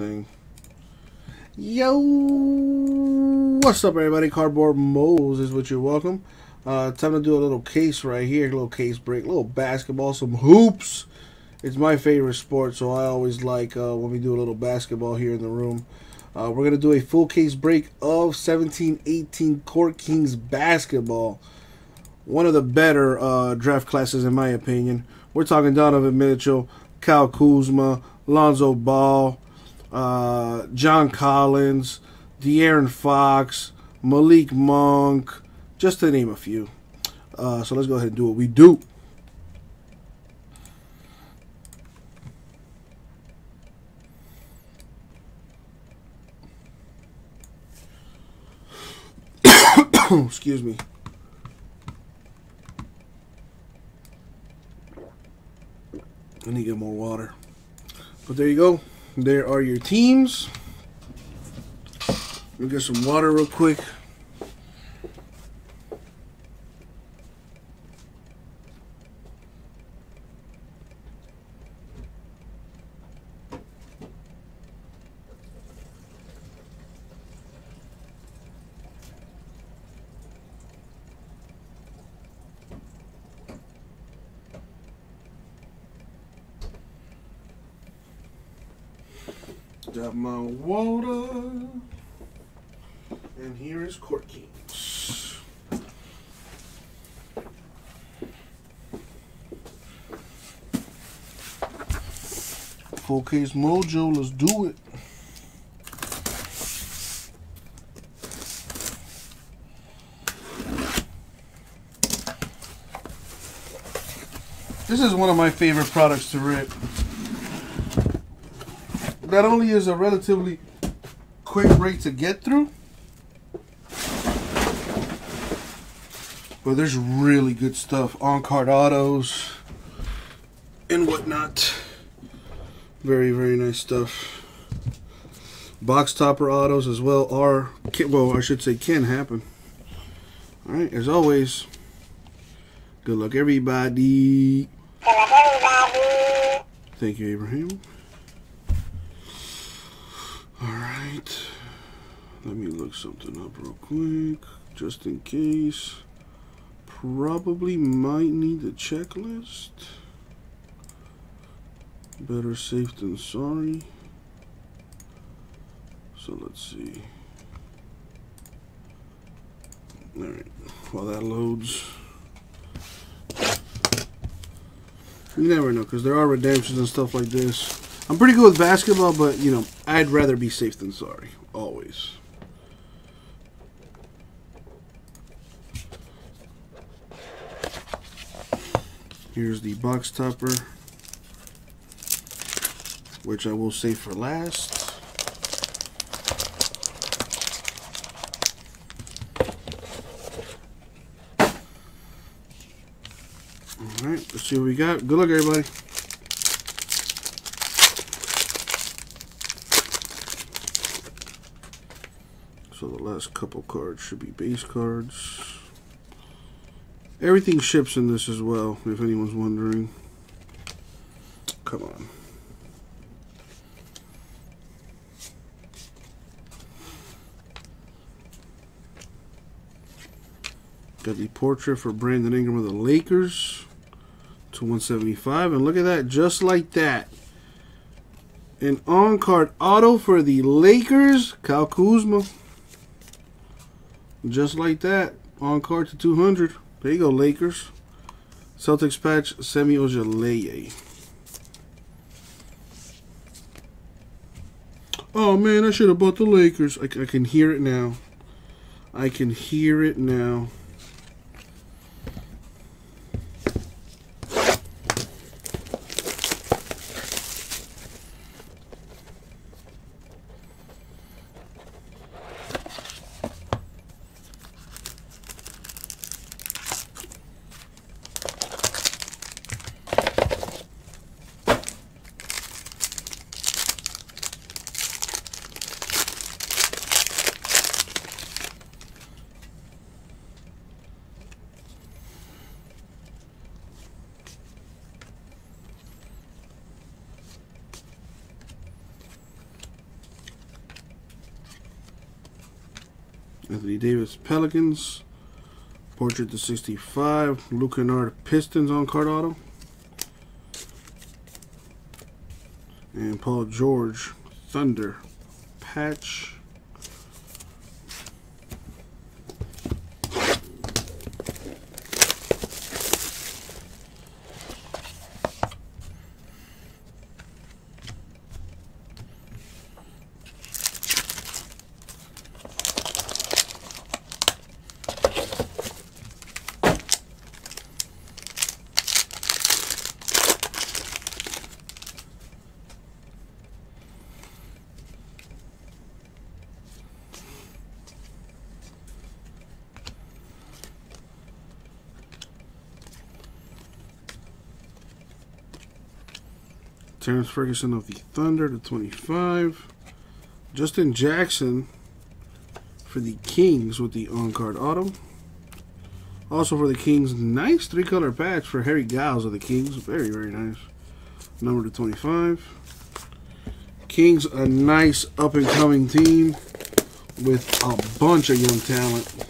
thing. Yo, what's up, everybody? Cardboard Moles is what you're welcome. Uh, time to do a little case right here, a little case break, a little basketball, some hoops. It's my favorite sport, so I always like uh, when we do a little basketball here in the room. Uh, we're gonna do a full case break of 17-18 Court Kings basketball. One of the better uh, draft classes, in my opinion. We're talking Donovan Mitchell, Kyle Kuzma, Lonzo Ball, uh, John Collins, De'Aaron Fox, Malik Monk, just to name a few. Uh, so let's go ahead and do what we do. Excuse me. I need to get more water. But there you go. There are your teams. Let me get some water real quick. Got my water. And here is Court Kings. Full case mojo, let's do it. This is one of my favorite products to rip not only is a relatively quick break to get through, but there's really good stuff on card autos and whatnot. Very, very nice stuff. Box topper autos as well are, well, I should say, can happen. All right, as always, good luck, everybody. Good luck, everybody. Thank you, Abraham. Alright. Let me look something up real quick. Just in case. Probably might need the checklist. Better safe than sorry. So let's see. Alright. While that loads. You never know, because there are redemptions and stuff like this. I'm pretty good with basketball, but, you know, I'd rather be safe than sorry. Always. Here's the box topper, which I will save for last. Alright, let's see what we got. Good luck, everybody. So the last couple cards should be base cards. Everything ships in this as well, if anyone's wondering. Come on. Got the portrait for Brandon Ingram of the Lakers to 175. And look at that, just like that. An on-card auto for the Lakers, Kyle Kuzma. Just like that. On card to 200. There you go, Lakers. Celtics patch, Semi Ojeleye. Oh, man, I should have bought the Lakers. I, I can hear it now. I can hear it now. Anthony Davis Pelicans. Portrait to 65. Luke Kennard Pistons on card auto. And Paul George Thunder patch. Terrence Ferguson of the Thunder to 25. Justin Jackson for the Kings with the on-card auto. Also for the Kings, nice three-color patch for Harry Giles of the Kings. Very, very nice. Number to 25. Kings, a nice up-and-coming team with a bunch of young talent.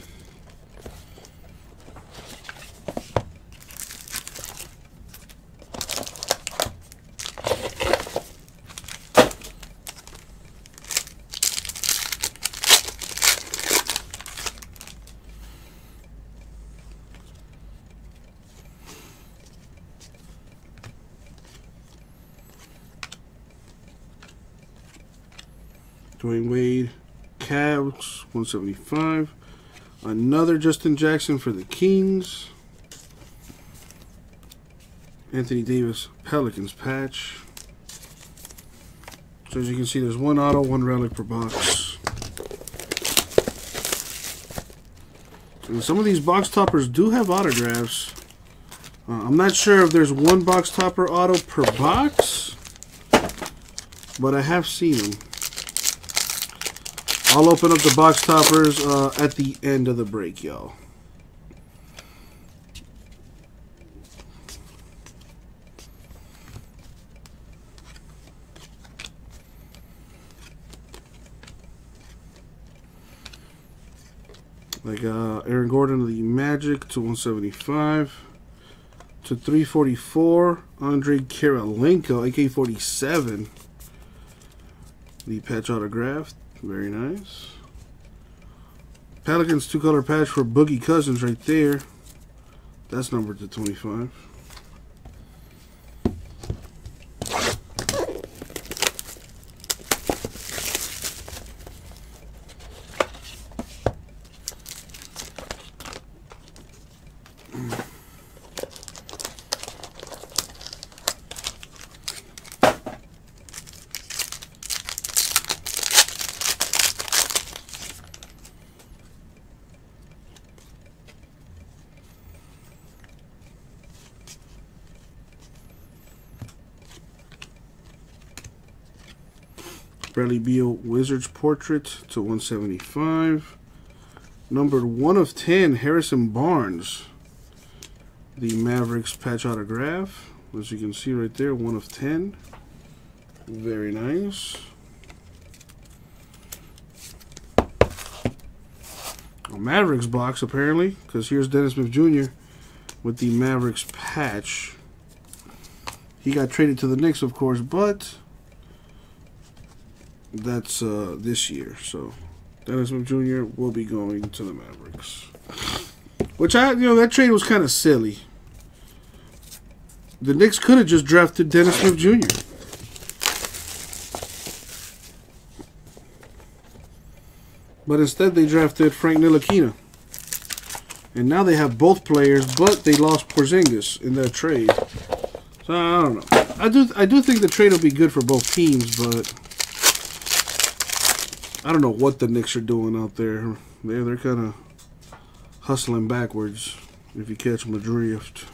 175. Another Justin Jackson for the Kings. Anthony Davis, Pelicans patch. So as you can see, there's one auto, one relic per box. And some of these box toppers do have autographs. Uh, I'm not sure if there's one box topper auto per box, but I have seen them. I'll open up the box toppers uh, at the end of the break, y'all. Like uh, Aaron Gordon of the Magic to 175 to 344. Andre Kirilenko, AK-47. The patch autograph very nice. Pelicans two-color patch for Boogie Cousins right there. That's numbered to 25. Bradley Beal Wizards Portrait to 175. Numbered 1 of 10, Harrison Barnes. The Mavericks patch autograph. As you can see right there, 1 of 10. Very nice. A Mavericks box, apparently, because here's Dennis Smith Jr. with the Mavericks patch. He got traded to the Knicks, of course, but that's uh, this year. So Dennis Smith Jr. will be going to the Mavericks. Which I, you know, that trade was kind of silly. The Knicks could have just drafted Dennis Smith Jr. But instead, they drafted Frank Ntilikina. And now they have both players, but they lost Porzingis in that trade. So I don't know. I do I do think the trade will be good for both teams, but I don't know what the Knicks are doing out there. They're, they're kind of hustling backwards, if you catch them adrift.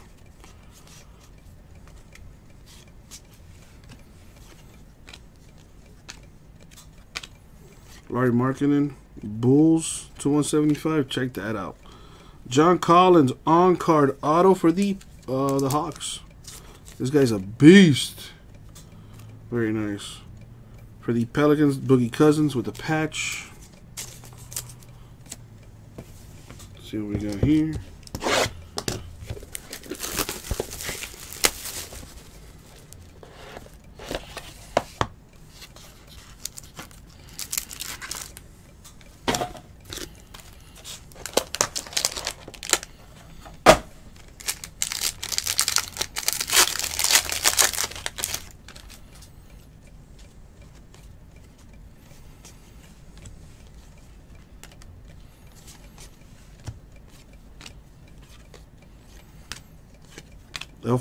Lauri Markkanen, Bulls to 175. Check that out. John Collins on card auto for the uh, the Hawks. This guy's a beast. Very nice. For the Pelicans, Boogie Cousins with a patch. Let's see what we got here.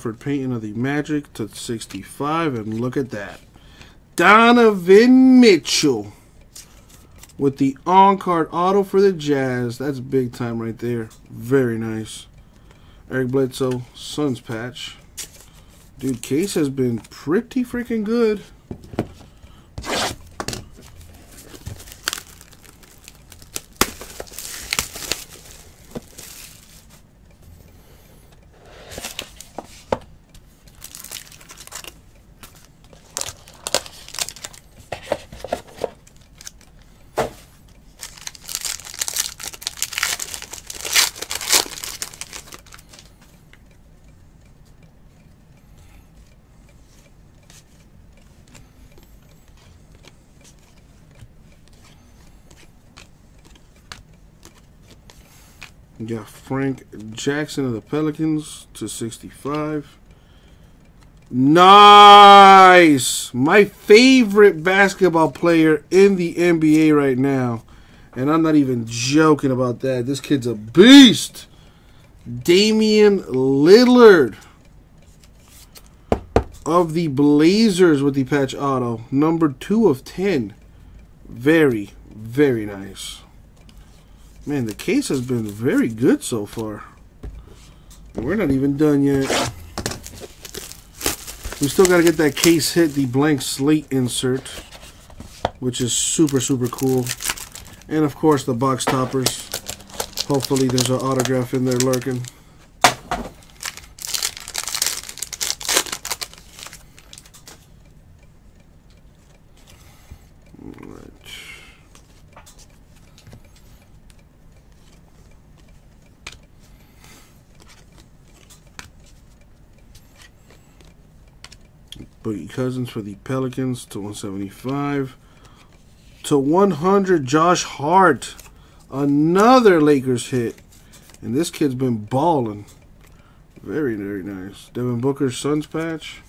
Elfrid Payton of the Magic to 65. And look at that. Donovan Mitchell with the on-card auto for the Jazz. That's big time right there. Very nice. Eric Bledsoe, Suns patch. Dude, case has been pretty freaking good. You got Frank Jackson of the Pelicans to 65. Nice! My favorite basketball player in the NBA right now. And I'm not even joking about that. This kid's a beast. Damian Lillard of the Blazers with the patch auto. Number 2 of 10. Very, very nice. Man, the case has been very good so far. We're not even done yet. We still got to get that case hit, the blank slate insert, which is super, super cool. And, of course, the box toppers. Hopefully there's an autograph in there lurking. Boogie Cousins for the Pelicans to 175. To 100, Josh Hart. Another Lakers hit. And this kid's been balling. Very, very nice. Devin Booker's Suns patch.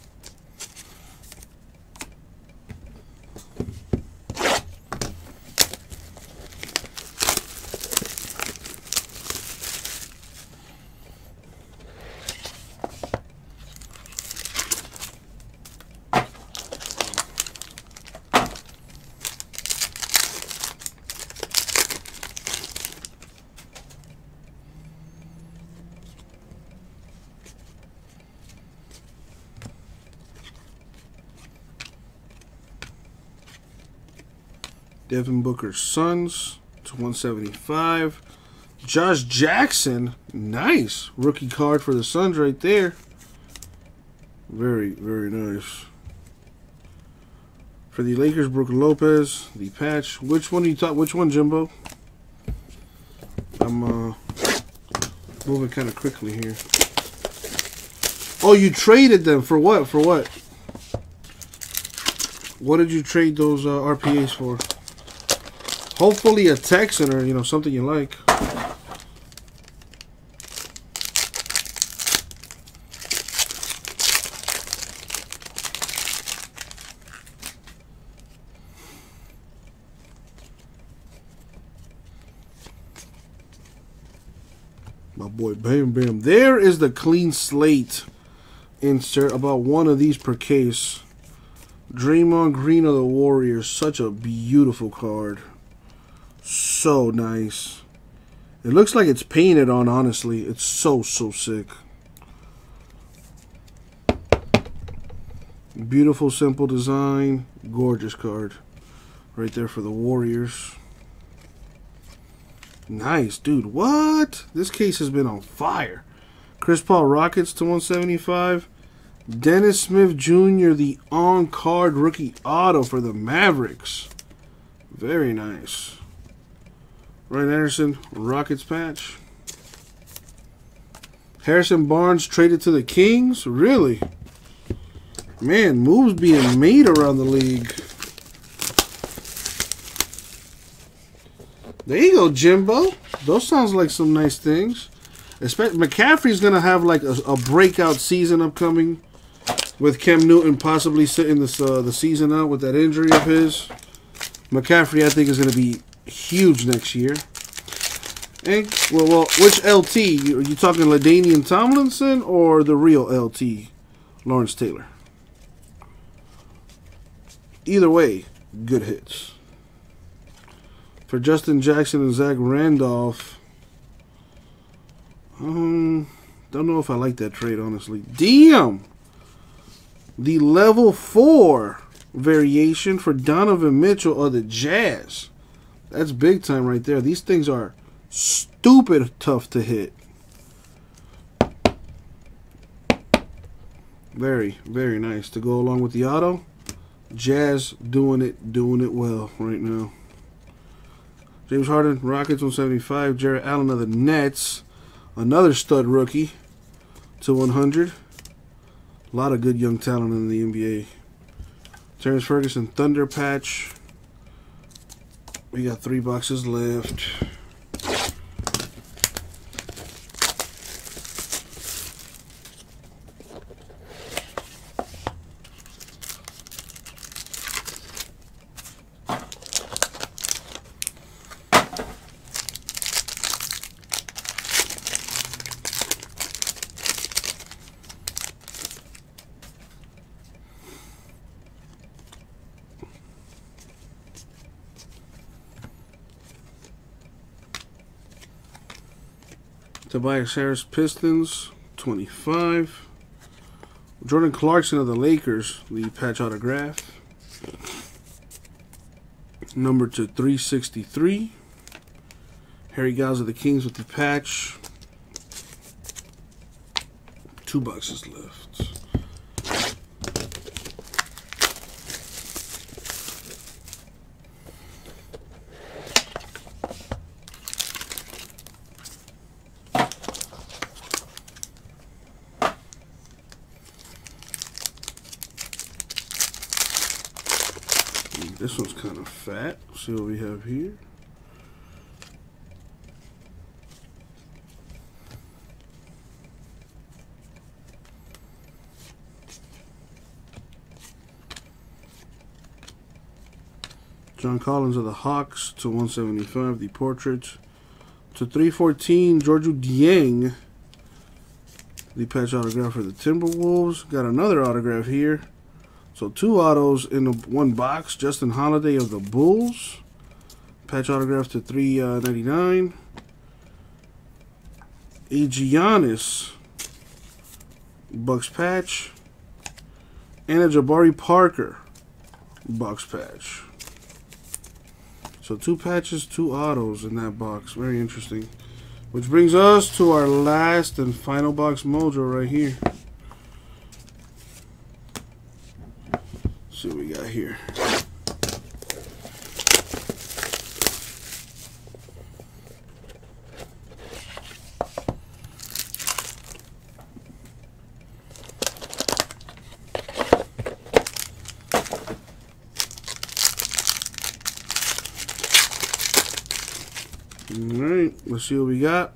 Devin Booker's Suns to 175. Josh Jackson, nice. Rookie card for the Suns right there. Very, very nice. For the Lakers, Brook Lopez, the patch. Which one do you thought? Which one, Jimbo? I'm uh, moving kind of quickly here. Oh, you traded them for what? For what? What did you trade those uh, RPAs for? Hopefully a Texan or, you know, something you like. My boy Bam Bam. There is the clean slate insert. About one of these per case. Draymond Green of the Warriors. Such a beautiful card so nice. It looks like it's painted on, honestly. It's so, so sick. Beautiful, simple design. Gorgeous card. Right there for the Warriors. Nice, dude. What? This case has been on fire. Chris Paul Rockets to 175. Dennis Smith Jr., the on-card rookie auto for the Mavericks. Very nice. Ryan Anderson, Rockets patch. Harrison Barnes traded to the Kings? Really? Man, moves being made around the league. There you go, Jimbo. Those sounds like some nice things. Especially McCaffrey's gonna have like a, a breakout season upcoming, with Cam Newton possibly sitting this uh, the season out with that injury of his. McCaffrey, I think, is gonna be huge next year. And well, well, which LT? Are you talking LaDainian Tomlinson or the real LT, Lawrence Taylor? Either way, good hits. For Justin Jackson and Zach Randolph, um, don't know if I like that trade, honestly. Damn! The level 4 variation for Donovan Mitchell of the Jazz. That's big time right there. These things are stupid tough to hit. Very, very nice to go along with the auto. Jazz doing it, doing it well right now. James Harden, Rockets 175. Jarrett Allen of the Nets, another stud rookie to 100. A lot of good young talent in the NBA. Terrence Ferguson, Thunder Patch. We got three boxes left. Tobias Harris Pistons, 25. Jordan Clarkson of the Lakers, the patch autograph. Number to 363. Harry Giles of the Kings with the patch. Two boxes left. This one's kind of fat. See what we have here. John Collins of the Hawks to 175, the portrait. To 314, Gorgui Dieng, the patch autograph for the Timberwolves. Got another autograph here. So two autos in the one box. Justin Holiday of the Bulls. Patch autograph to 399. Uh, a Giannis Bucks patch. And a Jabari Parker Bucks patch. So two patches, two autos in that box. Very interesting. Which brings us to our last and final box mojo right here. see what we got here. Alright, let's see what we got.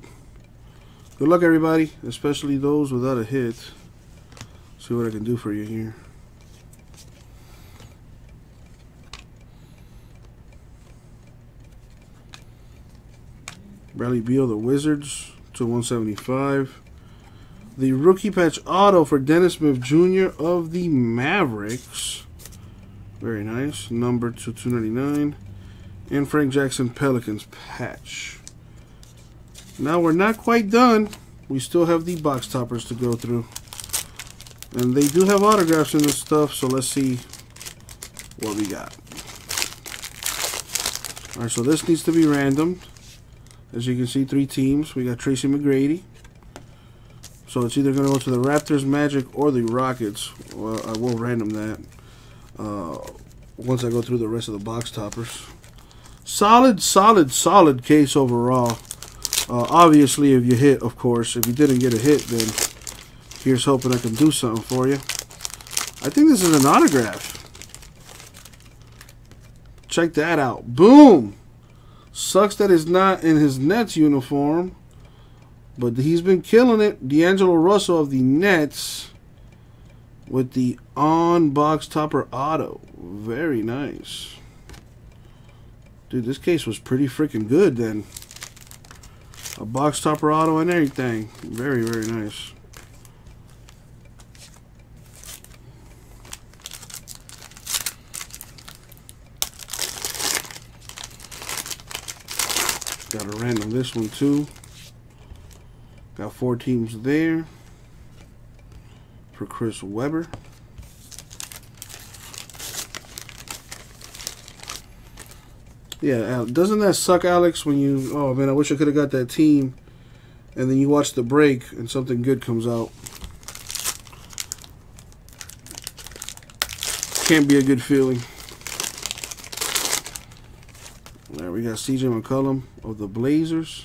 Good luck, everybody, especially those without a hit. See what I can do for you here. Bradley Beal, the Wizards, to 175. The rookie patch auto for Dennis Smith Jr. of the Mavericks. Very nice. Number to 299. And Frank Jackson Pelicans patch. Now we're not quite done. We still have the box toppers to go through. And they do have autographs in this stuff, so let's see what we got. Alright, so this needs to be random. As you can see, three teams. We got Tracy McGrady. So it's either going to go to the Raptors, Magic, or the Rockets. Well, I will random that uh, once I go through the rest of the box toppers. Solid, solid, solid case overall. Uh, obviously, if you hit, of course. If you didn't get a hit, then here's hoping I can do something for you. I think this is an autograph. Check that out. Boom! Sucks that it's not in his Nets uniform. But he's been killing it. D'Angelo Russell of the Nets with the on box topper auto. Very nice. Dude, this case was pretty freaking good then. A box topper auto and everything. Very, very nice. This one too. Got four teams there for Chris Webber. Yeah, doesn't that suck, Alex, when you, oh man, I wish I could have got that team, and then you watch the break and something good comes out. Can't be a good feeling. There we got CJ McCollum of the Blazers.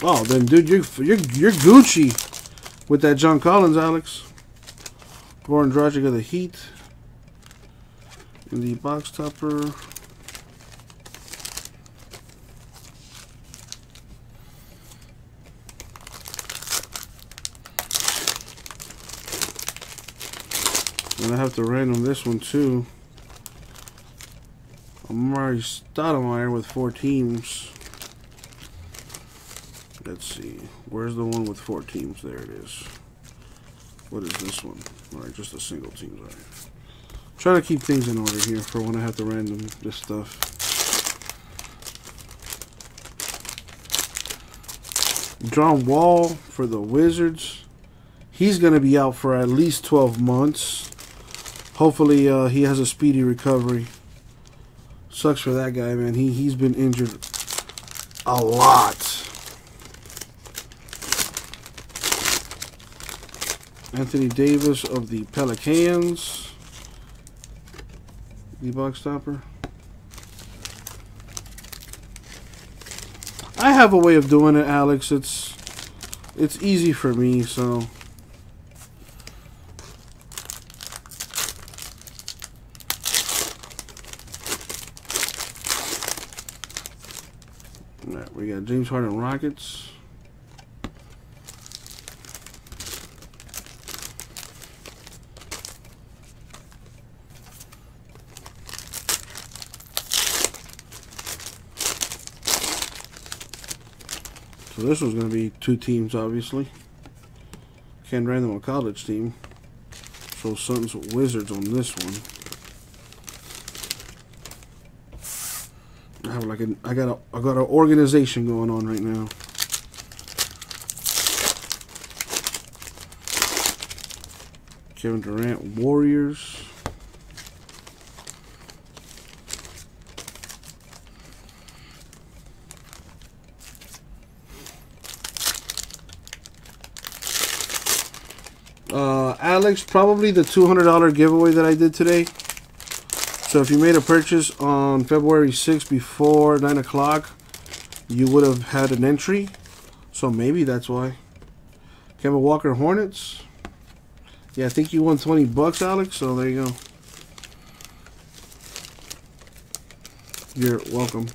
Oh, then, dude, you're you're you're Gucci with that John Collins, Alex. Goran Dragic of the Heat. In the box topper. I have to random this one too. Amar'e Stoudemire with four teams. Let's see. Where's the one with four teams? There it is. What is this one? Alright, just a single team. Right. Trying to keep things in order here for when I have to random this stuff. John Wall for the Wizards. He's going to be out for at least 12 months. Hopefully uh, he has a speedy recovery. Sucks for that guy, man. He, he's been injured a lot. Anthony Davis of the Pelicans. The box topper. I have a way of doing it, Alex. It's it's easy for me, so Right, we got So this was going to be two teams, obviously. Can't random a college team. So Suns Wizards on this one. I have like an I got a I got an organization going on right now. Kevin Durant Warriors. Uh, Alex, probably the $200 giveaway that I did today. So if you made a purchase on February 6th before 9 o'clock, you would have had an entry. So maybe that's why. Kemba Walker Hornets. Yeah, I think you won 20 bucks, Alex. So there you go. You're welcome.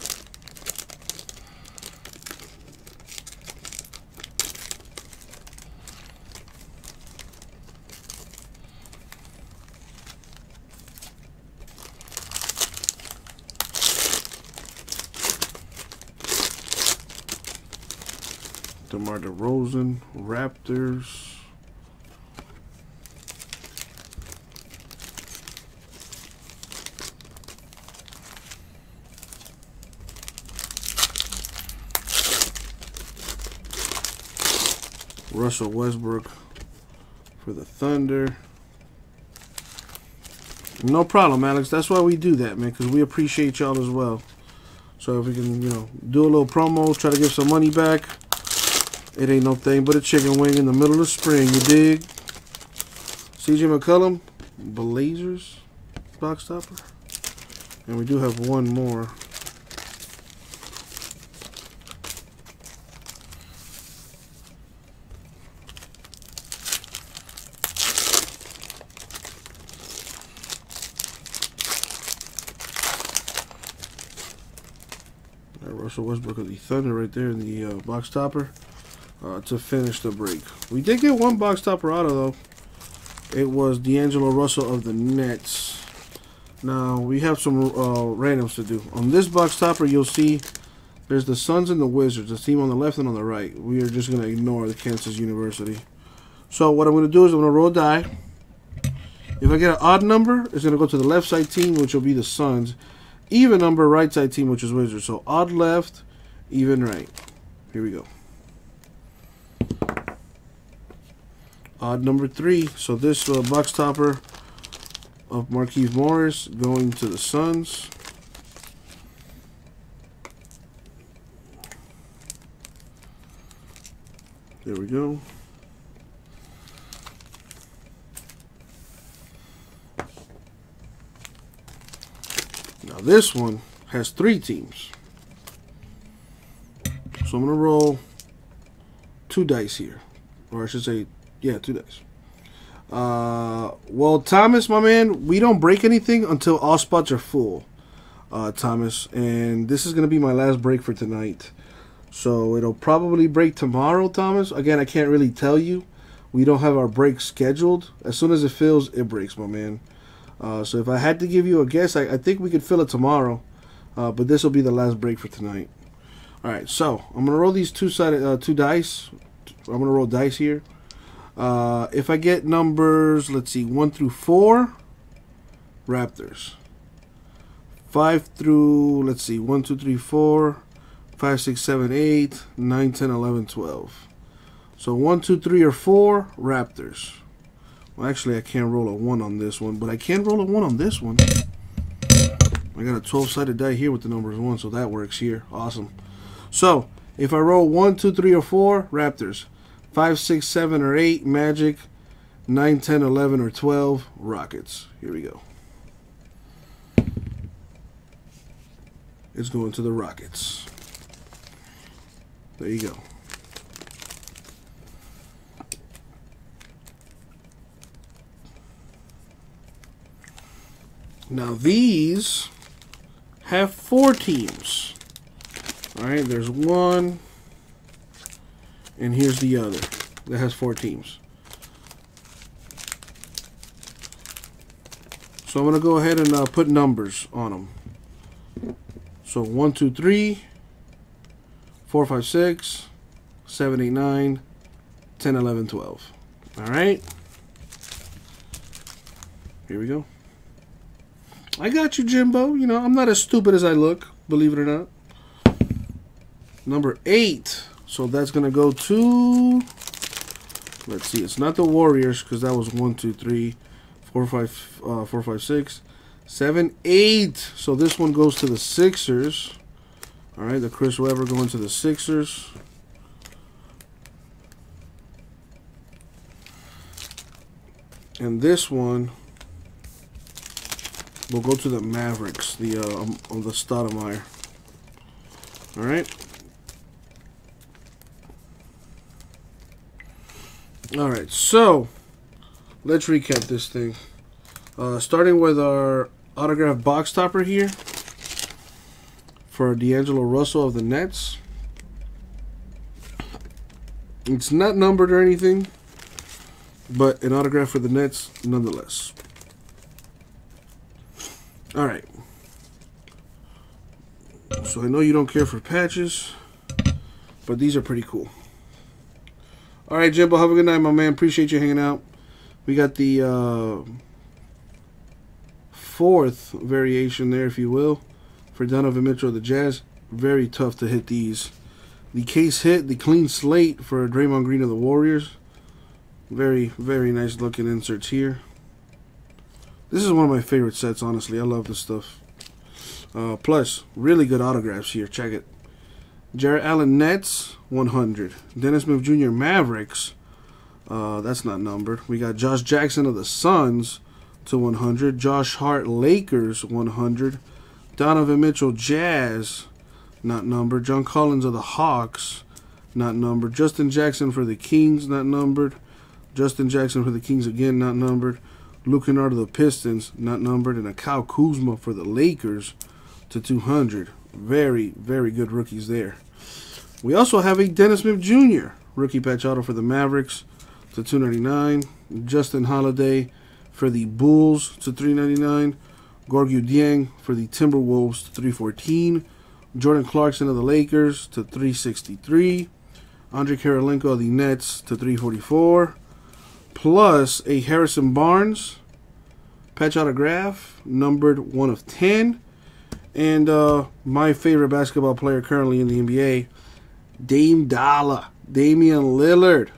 DeMar DeRozan, Raptors. Russell Westbrook for the Thunder. No problem, Alex. That's why we do that, man, because we appreciate y'all as well. So if we can, you know, do a little promo, try to give some money back, It ain't no thing but a chicken wing in the middle of spring, you dig? CJ McCollum, Blazers box topper. And we do have one more. Russell Westbrook of the Thunder right there in the uh, box topper uh, to finish the break. We did get one box topper auto though. It was D'Angelo Russell of the Nets. Now we have some uh, randoms to do. On this box topper, you'll see there's the Suns and the Wizards, the team on the left and on the right. We are just going to ignore the Kansas University. So what I'm going to do is I'm going to roll die. If I get an odd number, it's going to go to the left side team, which will be the Suns. Even number, right side team, which is Wizards. So odd left, even right. Here we go. Odd number three. So this uh, box topper of Markieff Morris going to the Suns. There we go. Now this one has three teams. So I'm going to roll two dice here. Or I should say, yeah, two days. Uh, well, Thomas, my man, we don't break anything until all spots are full, uh, Thomas. And this is going to be my last break for tonight. So it'll probably break tomorrow, Thomas. Again, I can't really tell you. We don't have our break scheduled. As soon as it fills, it breaks, my man. Uh, so if I had to give you a guess, I, I think we could fill it tomorrow. Uh, but this will be the last break for tonight. All right, so I'm gonna roll these two sided uh, two dice. I'm gonna roll dice here. Uh, if I get numbers, let's see, one through four, Raptors. Five through, let's see, one, two, three, four, five, six, seven, eight, nine, ten, eleven, twelve. So one, two, three, or four, Raptors. Well, actually, I can't roll a 1 on this one, but I can roll a 1 on this one. I got a 12-sided die here with the numbers 1, so that works here. Awesome. So, if I roll 1, 2, 3, or 4, Raptors. 5, 6, 7, or 8, Magic. 9, 10, 11, or 12, Rockets. Here we go. It's going to the Rockets. There you go. Now these have four teams. All right, there's one, and here's the other that has four teams. So I'm going to go ahead and uh, put numbers on them. So 1, 2, 3, 4, 5, 6, 7, 8, 9, 10, 11, 12. All right. Here we go. I got you, Jimbo. You know, I'm not as stupid as I look, believe it or not. Number eight. So that's going to go to... Let's see. It's not the Warriors because that was one, two, three, four, five, uh, four, five, six, seven, eight. So this one goes to the Sixers. All right, the Chris Webber going to the Sixers. And this one We'll go to the Mavericks, the uh, um, the Stoudemire. All right. All right, so let's recap this thing. Uh, starting with our autograph box topper here for D'Angelo Russell of the Nets. It's not numbered or anything, but an autograph for the Nets nonetheless. All right. So I know you don't care for patches, but these are pretty cool. All right, Jimbo, have a good night, my man. Appreciate you hanging out. We got the uh, fourth variation there, if you will, for Donovan Mitchell of the Jazz. Very tough to hit these. The case hit, the clean slate for Draymond Green of the Warriors. Very, very nice looking inserts here. This is one of my favorite sets, honestly. I love this stuff. Uh, plus, really good autographs here. Check it. Jarrett Allen Nets, 100. Dennis Smith Jr. Mavericks, uh, that's not numbered. We got Josh Jackson of the Suns to 100. Josh Hart Lakers, 100. Donovan Mitchell Jazz, not numbered. John Collins of the Hawks, not numbered. Justin Jackson for the Kings, not numbered. Justin Jackson for the Kings again, not numbered. Luke Kennard of the Pistons, not numbered. And a Kyle Kuzma for the Lakers to 200. Very, very good rookies there. We also have a Dennis Smith Jr. rookie patch auto for the Mavericks to 299. Justin Holiday for the Bulls to 399. Gorgui Dieng for the Timberwolves to 314. Jordan Clarkson of the Lakers to 363. Andrei Kirilenko of the Nets to 344. Plus a Harrison Barnes patch autograph, numbered 1 of 10. And uh, my favorite basketball player currently in the NBA, Dame Dollar, Damian Lillard.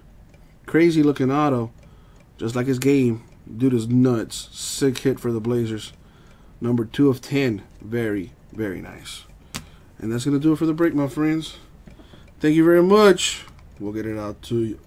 Crazy looking auto, just like his game. Dude is nuts. Sick hit for the Blazers. Number 2 of 10. Very, very nice. And that's going to do it for the break, my friends. Thank you very much. We'll get it out to you.